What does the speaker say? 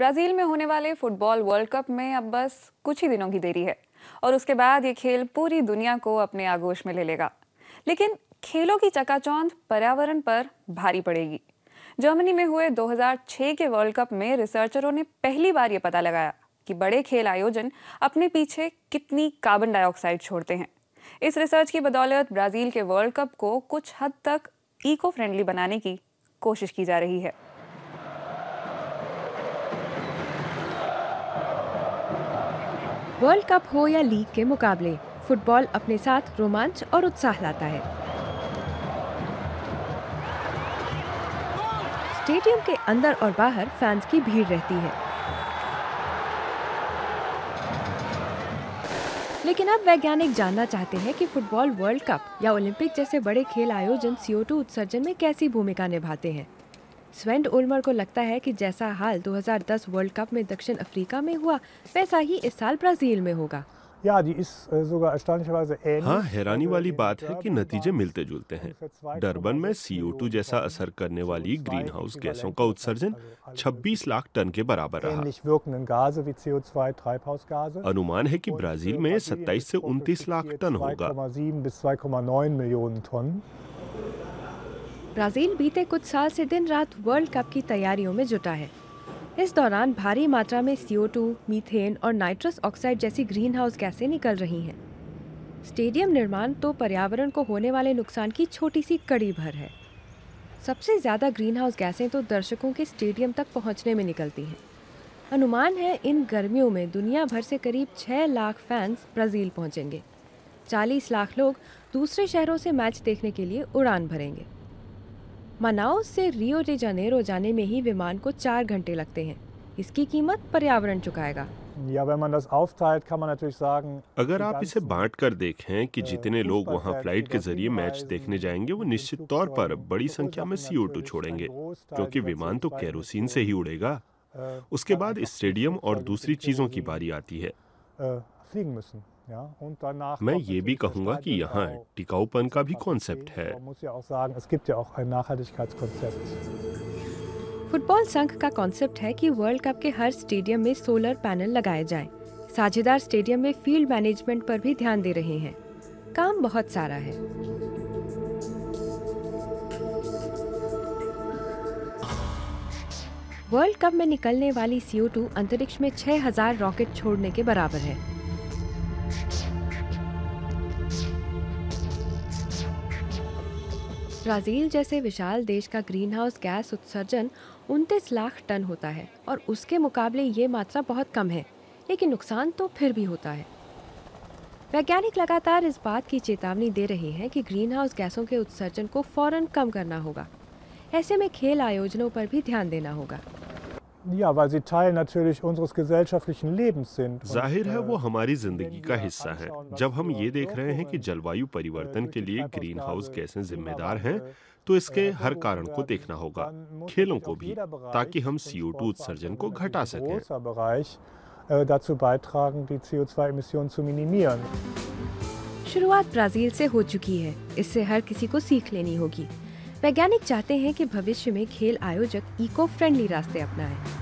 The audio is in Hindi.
ब्राज़ील में होने वाले फुटबॉल वर्ल्ड कप में अब बस कुछ ही दिनों की देरी है और उसके बाद ये खेल पूरी दुनिया को अपने आगोश में ले लेगा। लेकिन खेलों की चकाचौंध पर्यावरण पर भारी पड़ेगी। जर्मनी में हुए 2006 के वर्ल्ड कप में रिसर्चरों ने पहली बार ये पता लगाया कि बड़े खेल आयोजन अपने पीछे कितनी कार्बन डाइऑक्साइड छोड़ते हैं। इस रिसर्च की बदौलत ब्राज़ील के वर्ल्ड कप को कुछ हद तक इको फ्रेंडली बनाने की कोशिश की जा रही है। वर्ल्ड कप हो या लीग के मुकाबले, फुटबॉल अपने साथ रोमांच और उत्साह लाता है। स्टेडियम के अंदर और बाहर फैंस की भीड़ रहती है। लेकिन अब वैज्ञानिक जानना चाहते हैं कि फुटबॉल वर्ल्ड कप या ओलंपिक जैसे बड़े खेल आयोजन CO2 उत्सर्जन में कैसी भूमिका निभाते हैं। स्वेंट ओलमर को लगता है कि जैसा हाल 2010 वर्ल्ड कप में दक्षिण अफ्रीका में हुआ वैसा ही इस साल ब्राज़ील में होगा। हाँ। हैरानी वाली बात है कि नतीजे मिलते जुलते हैं। डरबन में सीओ टू जैसा असर करने वाली ग्रीन हाउस गैसों का उत्सर्जन 26 लाख टन के बराबर रहा। अनुमान है कि ब्राज़ील में 27 से 29 लाख टन होगा। ब्राज़ील बीते कुछ साल से दिन रात वर्ल्ड कप की तैयारियों में जुटा है। इस दौरान भारी मात्रा में CO2, मीथेन और नाइट्रस ऑक्साइड जैसी ग्रीन हाउस गैसें निकल रही हैं। स्टेडियम निर्माण तो पर्यावरण को होने वाले नुकसान की छोटी सी कड़ी भर है। सबसे ज़्यादा ग्रीन हाउस गैसें तो दर्शकों के स्टेडियम तक पहुँचने में निकलती हैं। अनुमान है इन गर्मियों में दुनिया भर से करीब 6 लाख फैंस ब्राज़ील पहुँचेंगे। 40 लाख लोग दूसरे शहरों से मैच देखने के लिए उड़ान भरेंगे। मनाओ से रियो डे जानेरो जाने में ही विमान को चार घंटे लगते हैं। इसकी कीमत पर्यावरण चुकाएगा। अगर आप इसे बांट कर देखें कि जितने लोग वहाँ फ़्लाइट के ज़रिए मैच देखने जाएँगे वो निश्चित तौर पर बड़ी संख्या में सीओ टू छोड़ेंगे क्योंकि विमान तो कैरोसिन से ही उड़ेगा। उसके बाद स्टेडियम और दूसरी चीज़ों की बारी आती है। मैं ये भी कहूँगा कि यहाँ टिकाऊपन का भी कॉन्सेप्ट है. फुटबॉल संघ का कॉन्सेप्ट है कि वर्ल्ड कप के हर स्टेडियम में सोलर पैनल लगाए जाएँ। साझेदार स्टेडियम में फ़ील्ड मैनेजमेंट पर भी ध्यान दे रहे हैं। काम बहुत सारा है। वर्ल्ड कप में निकलने वाली CO2 अंतरिक्ष में 6000 रॉकेट छोड़ने के बराबर है। ब्राज़ील जैसे विशाल देश का ग्रीन हाउस गैस उत्सर्जन 29 लाख टन होता है और उसके मुकाबले ये मात्रा बहुत कम है, लेकिन नुकसान तो फिर भी होता है। वैज्ञानिक लगातार इस बात की चेतावनी दे रहे हैं कि ग्रीन हाउस गैसों के उत्सर्जन को फ़ौरन कम करना होगा। ऐसे में खेल आयोजनों पर भी ध्यान देना होगा। Ja, weil sie Teil natürlich unseres gesellschaftlichen Lebens sind. Und, ज़ाहिर है वो äh, हमारी ज़िंदगी का हिस्सा है जब हम ये देख रहे हैं कि जलवायु äh, परिवर्तन के लिए ग्रीन हाउस गैसें जिम्मेदार हैं तो इसके äh, हर कारण को देखना होगा खेलों को भी ताकि हम CO2 उत्सर्जन को घटा सकें ein großer Bereich äh, dazu beitragen, die CO2-Emissionen zu minimieren. शुरुआत ब्राज़ील से हो चुकी है इससे हर किसी को सीख लेनी होगी वैज्ञानिक चाहते हैं कि भविष्य में खेल आयोजक इको फ्रेंडली रास्ते अपनाएँ।